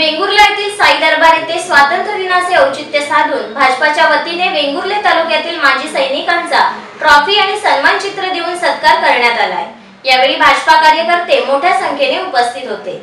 वेंगुर्ला येथील साई दरबार येथे स्वातंत्र्य दिनाचे औचित्य साधून भाजपाच्या वतीने वेंगुर्ले तालुक्यातील माजी सैनिकांचा ट्रॉफी आणि सन्मान चित्र देऊन सत्कार करण्यात आलाय. यावेळी भाजपा कार्यकर्ते मोठ्या संख्येने उपस्थित होते.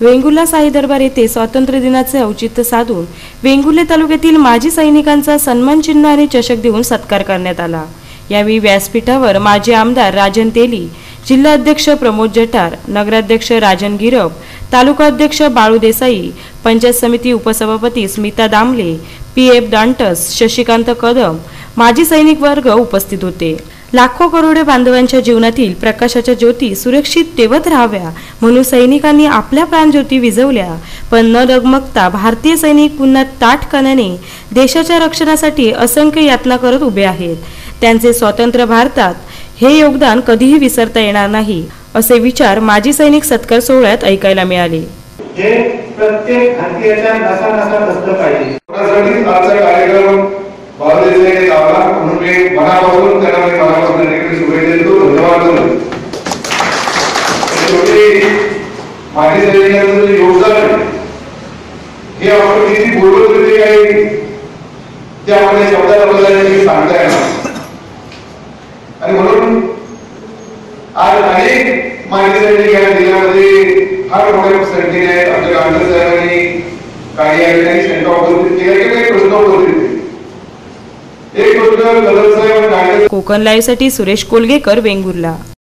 वेंगुर्ला साई दरबार येथे स्वातंत्र्य दिनाचे औचित्य साधून वेंगुर्ले तालुक्यातील माजी सैनिकांचा सन्मान चिन्ह आणि चषक देऊन सत्कार करण्यात आला. यावेळी व्यासपीठावर माजी आमदार राजन तेली जिल्हाध्यक्ष प्रमोद जठार नगराध्यक्ष राजन गिरप तालुका अध्यक्ष बाळू देसाई पंचायत समिती उपसभापती स्मिता दामले पी एफ दांटस शशिकांत कदम माजी सैनिक वर्ग उपस्थित होते. लाखो करोडे बांधवांच्या जीवनातील प्रकाशाच्या ज्योती सुरक्षित तेवत राहाव्या म्हणून सैनिकांनी आपल्या प्राणज्योती विझवल्या. पण न डगमगता भारतीय सैनिक पुन्हा ताठ कण्याने देशाच्या रक्षणासाठी असंख्य यातना करत उभे आहेत. त्यांचे स्वतंत्र भारतात हे योगदान कधीही विसरता येणार नाही असे विचार माजी सैनिक सत्कार सोहळ्यात ऐकायला मिळाले. हे प्रत्येक भारतीयाच्या नसा नसात असलं पाहिजे कोणासाठी आजचा कार्यक्रम बाळदेसाईने लावला म्हणून मी मनापासून त्यांना मी मनापासून देखील शुभेच्छा देतो. धन्यवाद देतो शेवटी माझी सैनिकांचं जे योगदान हे आपण किती बोललो तरी ते काही त्यामध्ये शब्दाला बदलायला सांगता येणार आणि म्हणून आज अनेक माहिती सैनिक या जिल्ह्यामध्ये फार मोठ्या संख्येने आमच्या गांधी साहेबांनी काही या ठिकाणी शंका उपस्थित केल्या की काही प्रश्न उपस्थित केले एक गोष्ट कदम साहेब आणि गांधी कोकण सुरेश कोलगेकर वेंगुर्ला.